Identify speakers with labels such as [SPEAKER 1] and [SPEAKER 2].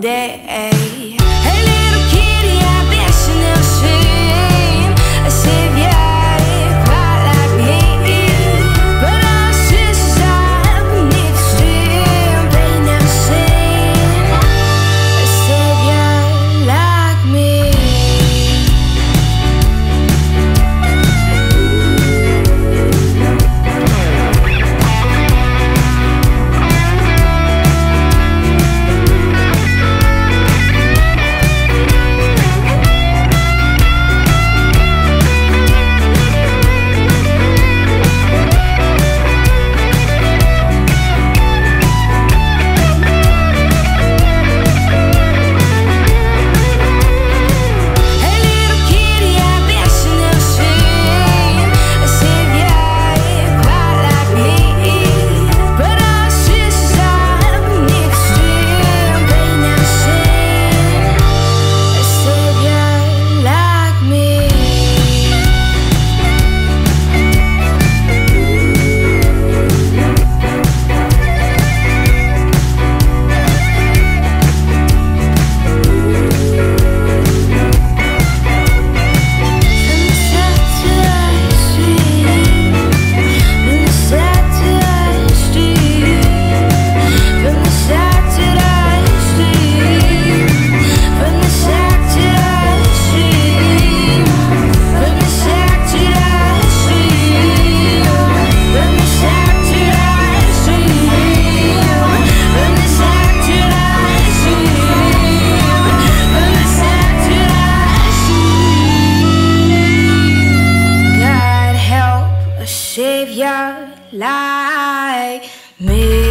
[SPEAKER 1] day I made.